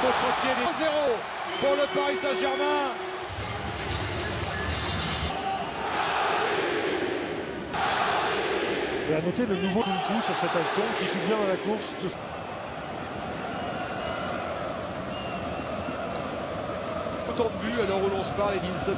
contre-pied des 0 pour le Paris Saint-Germain. Et à noter le nouveau coup sur cette action qui joue bien dans la course. Autant de buts à l'heure où l'on se parle, Edinson